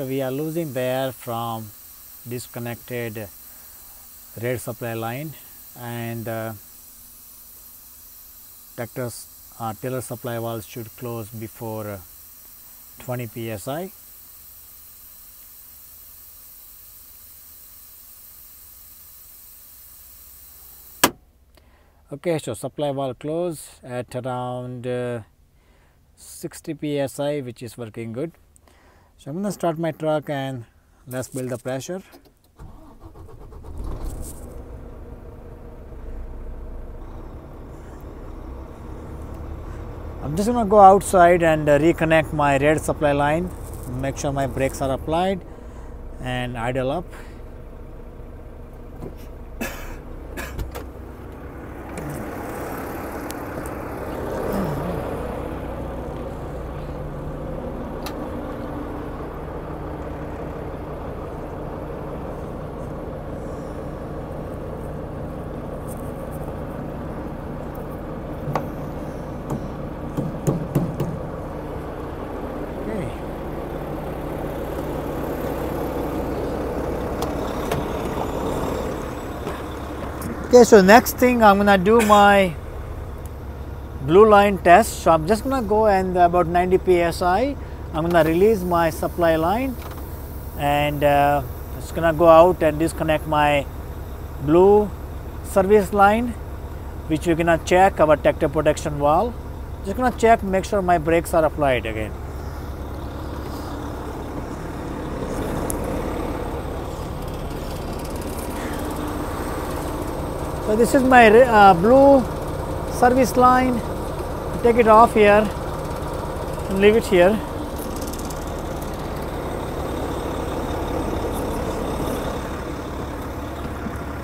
So, we are losing the air from disconnected red supply line and uh, tractor's uh, supply valve should close before uh, 20 psi. Okay, so supply valve close at around uh, 60 psi which is working good. So, I am going to start my truck and let us build the pressure. I am just going to go outside and uh, reconnect my red supply line, make sure my brakes are applied and idle up. Okay. Okay, so next thing I'm gonna do my blue line test. So I'm just gonna go and about 90 psi. I'm gonna release my supply line and uh, it's gonna go out and disconnect my blue service line, which we're gonna check our tractor protection valve. Just gonna check, make sure my brakes are applied again. So this is my uh, blue service line. Take it off here and leave it here.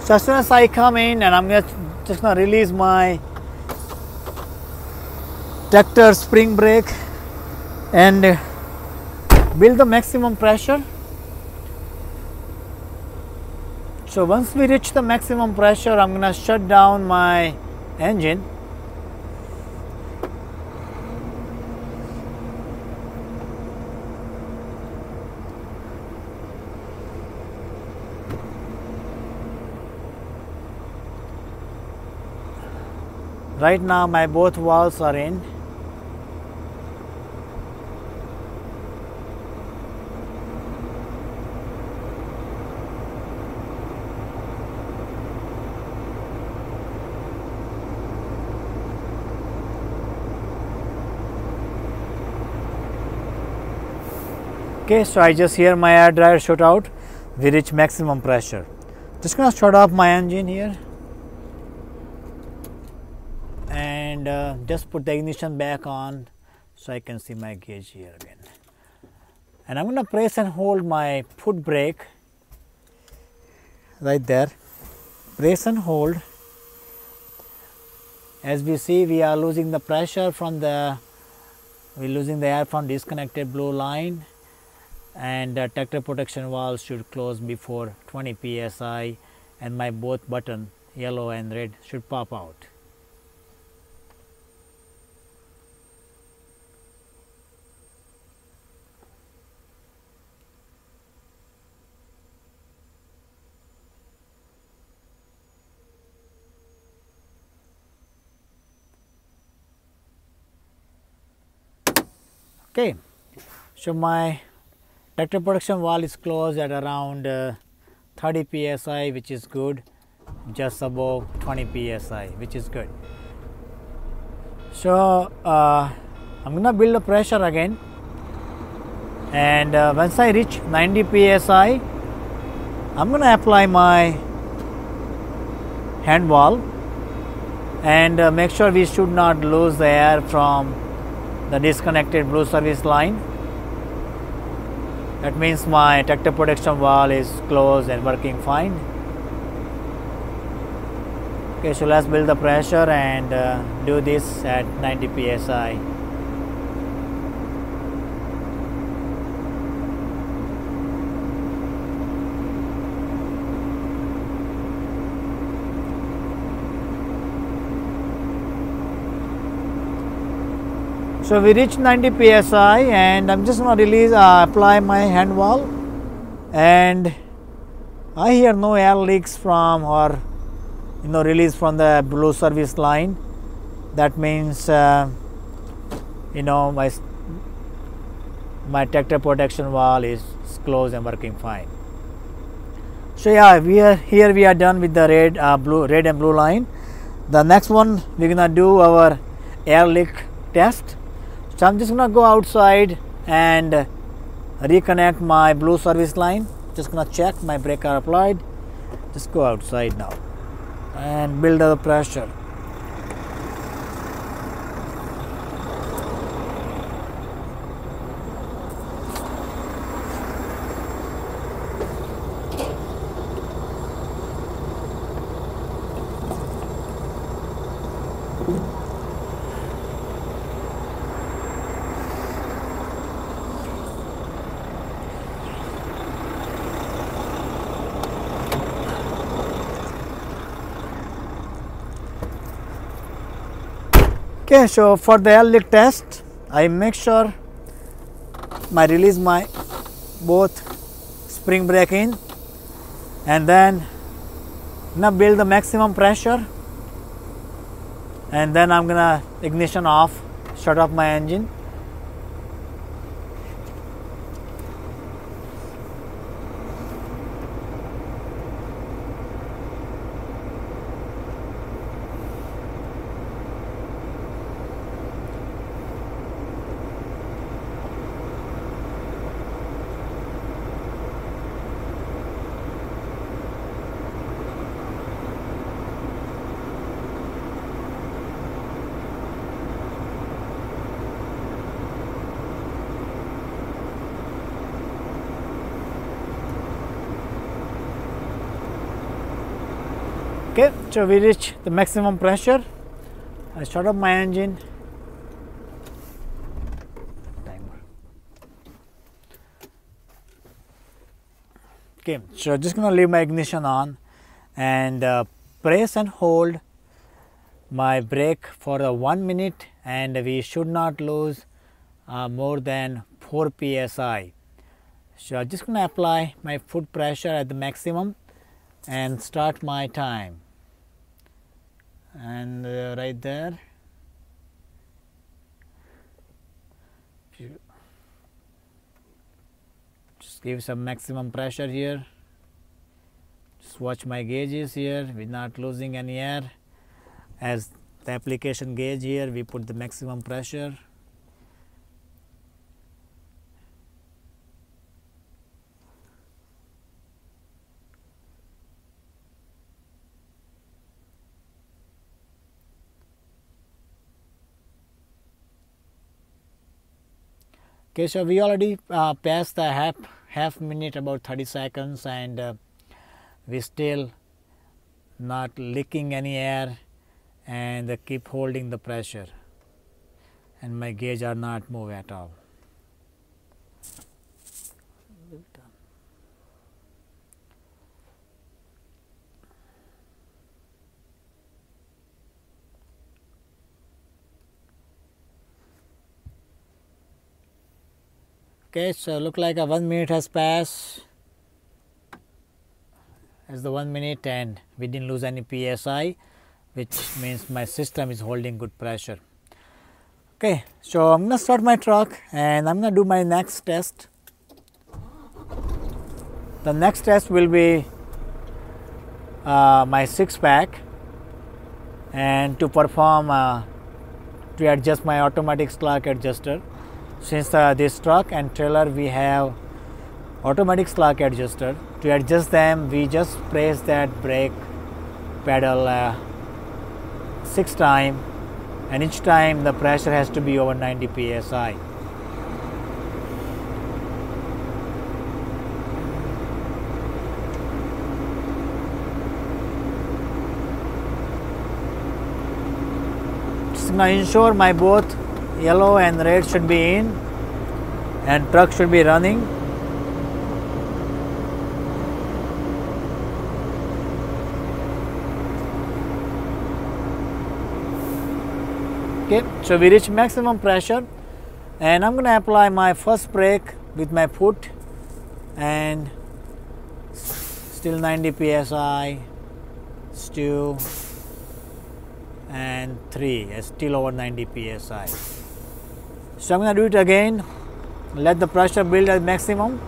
So as soon as I come in and I'm gonna just gonna release my tractor spring brake and build the maximum pressure. So once we reach the maximum pressure, I'm gonna shut down my engine. Right now my both valves are in. Okay, so I just hear my air dryer shut out. We reach maximum pressure. Just gonna shut off my engine here and uh, just put the ignition back on so I can see my gauge here again. And I'm gonna press and hold my foot brake right there. Press and hold. As we see, we are losing the pressure from the we're losing the air from disconnected blue line and the tractor protection valve should close before 20 psi and my both button yellow and red should pop out. Okay, so my tractor protection valve is closed at around uh, 30 psi, which is good, just above 20 psi, which is good. So uh, I'm gonna build the pressure again, and uh, once I reach 90 psi, I'm gonna apply my hand valve and uh, make sure we should not lose the air from the disconnected blue service line. That means my tractor protection valve is closed and working fine. Okay, so let's build the pressure and uh, do this at 90 psi. So we reached 90 psi and I'm just going to release, uh, apply my hand valve and I hear no air leaks from or you know release from the blue service line. That means uh, you know my my tractor protection valve is closed and working fine. So yeah, we are here. We are done with the red, uh, blue, red and blue line. The next one we're gonna do our air leak test. So I'm just gonna go outside and reconnect my blue service line. Just gonna check my brake are applied. Just go outside now and build up the pressure. Okay, so for the air test, I make sure I release my both spring brake in and then now build the maximum pressure and then I'm gonna ignition off, shut off my engine. Okay, so we reach the maximum pressure. I shut off my engine. Timer. Okay, so I'm just gonna leave my ignition on and uh, press and hold my brake for the one minute and we should not lose uh, more than 4 psi. So I'm just gonna apply my foot pressure at the maximum and start my time and uh, right there. Just give some maximum pressure here. Just watch my gauges here. We're not losing any air. As the application gauge here we put the maximum pressure Okay, so we already uh, passed the half half minute, about 30 seconds, and uh, we still not leaking any air, and uh, keep holding the pressure, and my gauge are not move at all. Okay so look like a one minute has passed. As the one minute and we didn't lose any psi which means my system is holding good pressure. Okay so i'm gonna start my truck and i'm gonna do my next test. The next test will be uh, my six pack and to perform uh, to adjust my automatic slack adjuster since uh, this truck and trailer we have automatic slack adjuster. To adjust them we just press that brake pedal uh, six time and each time the pressure has to be over 90 psi gonna ensure my both yellow and red should be in and truck should be running. Okay so we reach maximum pressure and I'm going to apply my first brake with my foot and still 90 psi still and 3 still over 90 psi so I'm going to do it again. Let the pressure build at maximum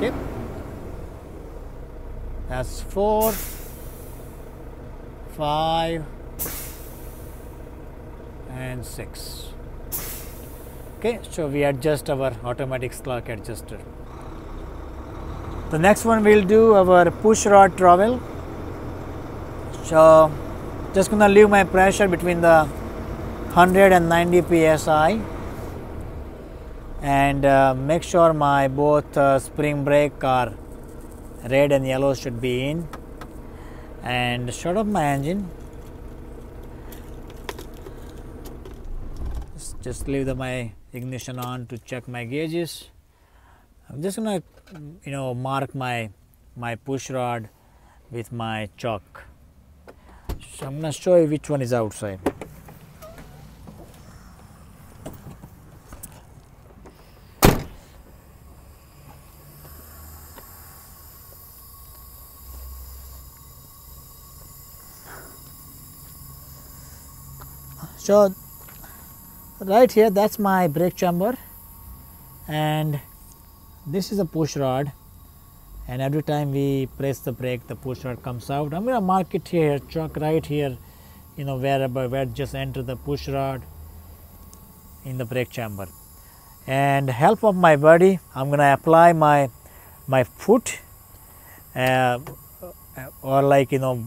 okay that's four five and six okay so we adjust our automatic slack adjuster the next one we'll do our push rod travel. so just gonna leave my pressure between the 190 psi and uh, make sure my both uh, spring brake are red and yellow should be in. And shut off my engine just, leave the, my ignition on to check my gauges. I'm just gonna you know mark my my push rod with my chalk. So I'm gonna show you which one is outside So, right here that's my brake chamber. And this is a push rod. And every time we press the brake the push rod comes out. I am going to mark it here chalk right here you know wherever where just enter the push rod in the brake chamber. And help of my body I am going to apply my my foot uh, or like you know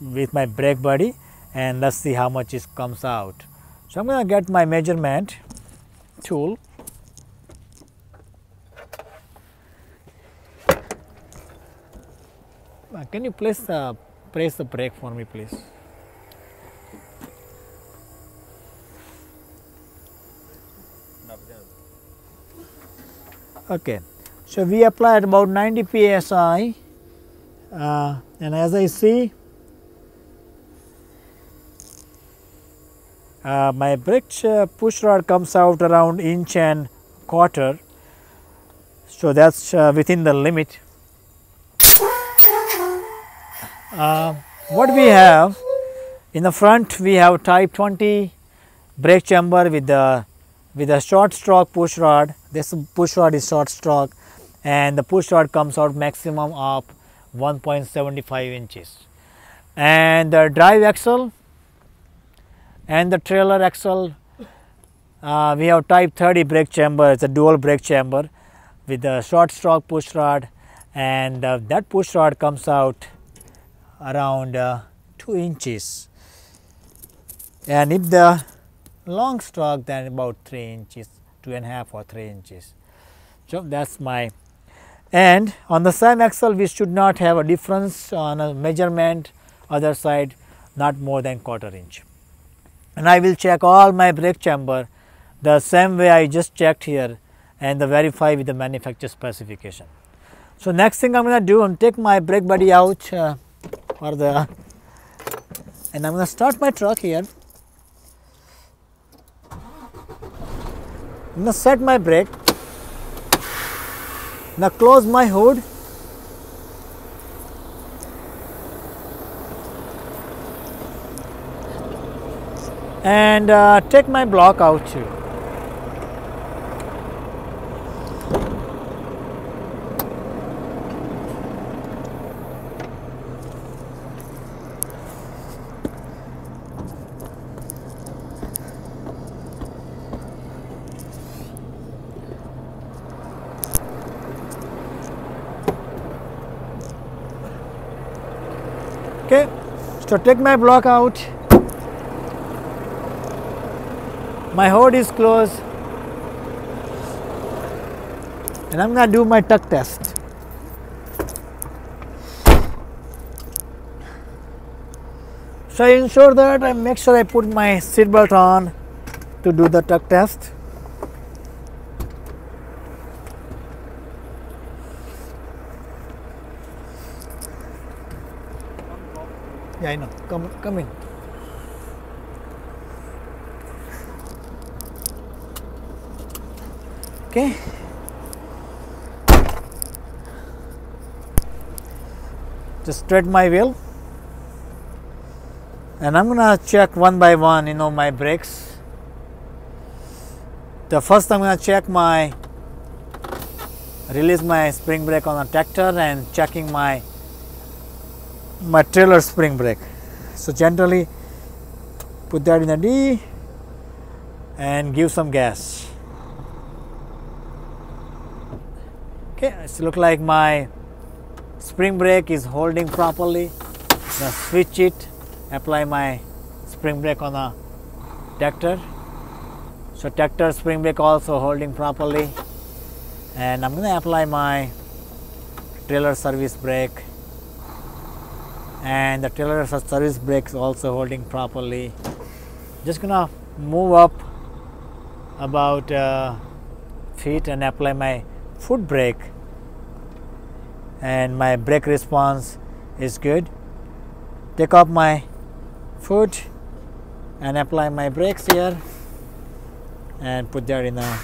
with my brake body and let's see how much it comes out. So, I am going to get my measurement tool uh, can you please uh, press the brake for me please. Okay. So, we applied about 90 psi uh, and as I see uh, my brake uh, push rod comes out around inch and quarter. So, that is uh, within the limit. Uh, what we have in the front we have type 20 brake chamber with the with a short stroke push rod this push rod is short stroke and the push rod comes out maximum of 1.75 inches and the drive axle and the trailer axle uh, we have type 30 brake chamber. It's a dual brake chamber with a short stroke push rod. And uh, that push rod comes out around uh, 2 inches. And if the long stroke then about 3 inches two and a half or 3 inches. So that's my and on the same axle we should not have a difference on a measurement other side not more than quarter inch and I will check all my brake chamber the same way I just checked here and the verify with the manufacturer specification. So, next thing I am going to do I am take my brake body out uh, for the and I am going to start my truck here. I am going to set my brake, now close my hood and uh, take my block out too. Okay, so take my block out my hood is closed and I'm gonna do my tug test. So I ensure that I make sure I put my seatbelt on to do the tug test. Yeah, I know. Come, come in. Okay. Just tread my wheel. And I'm gonna check one by one, you know, my brakes. The first I'm gonna check my release my spring brake on the tractor and checking my my trailer spring brake. So gently put that in the D and give some gas. Okay, it's look like my spring brake is holding properly. Now switch it, apply my spring brake on the tractor. So tractor spring brake also holding properly. And I'm going to apply my trailer service brake and the trailer service brake is also holding properly. Just gonna move up about uh, feet and apply my foot brake and my brake response is good. Take off my foot and apply my brakes here and put that in a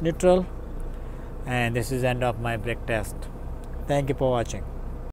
neutral and this is end of my brake test. Thank you for watching.